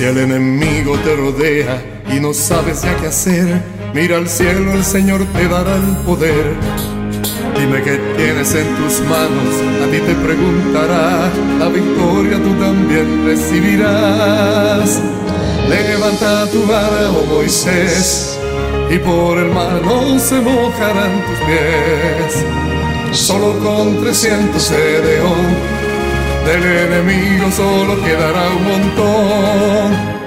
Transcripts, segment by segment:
Si el enemigo te rodea y no sabes ya qué hacer, mira al cielo, el Señor te dará el poder. Dime qué tienes en tus manos, a ti te preguntará, la victoria tú también recibirás. Levanta tu vara, oh Moisés, y por el mar no se mojarán tus pies. Solo con 300 león del enemigo solo quedará un montón.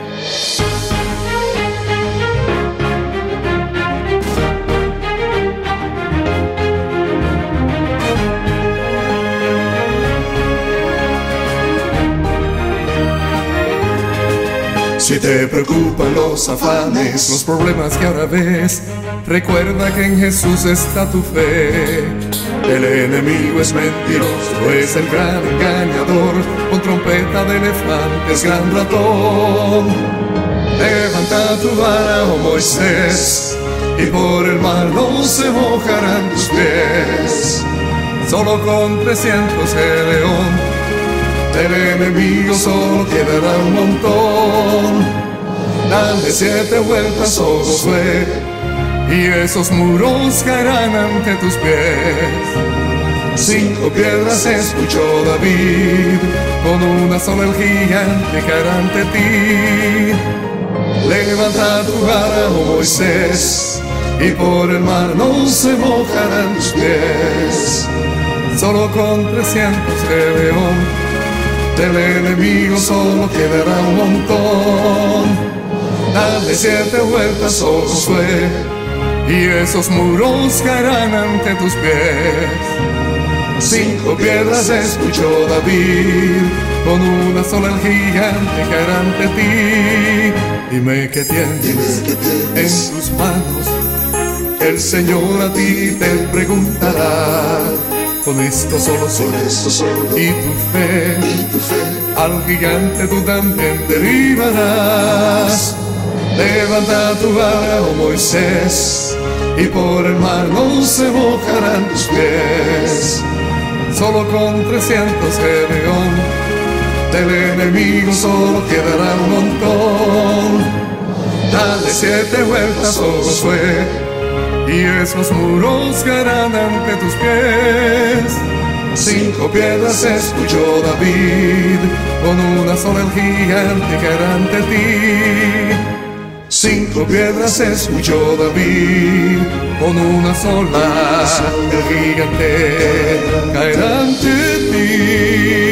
Si te preocupan los afanes, los problemas que ahora ves, recuerda que en Jesús está tu fe. El enemigo es mentiroso, es el gran engañador, con trompeta de elefantes, gran ratón. Levanta tu vara, oh Moisés, y por el mar no se mojarán tus pies. Solo con trescientos de león del enemigo solo quedará un montón. Dale siete vueltas, oh Josué, y esos muros caerán ante tus pies. Cinco piedras escuchó David, con una sola el gigante caerá ante ti. Levanta tu vara, oh Moisés, y por el mar no se mojarán tus pies. Solo con trescientos de león del enemigo solo quedará un montón. Dale siete vueltas, oh Josué, y esos muros caerán ante tus pies. Cinco piedras escuchó David, con una sola el gigante caerá ante ti. Dime que tienes en tus manos, el Señor a ti te preguntará con esto solo soy y tu fe, al gigante tú también derribarás. Levanta tu vara, oh Moisés, y por el mar no se mojarán tus pies. Solo con trescientos de león, del enemigo solo quedará un montón. Dale siete vueltas, oh Josué y esos muros caerán ante tus pies. Cinco piedras escuchó David, con una sola el gigante caerá ante ti. Cinco piedras escuchó David, con una sola el gigante caerá ante ti.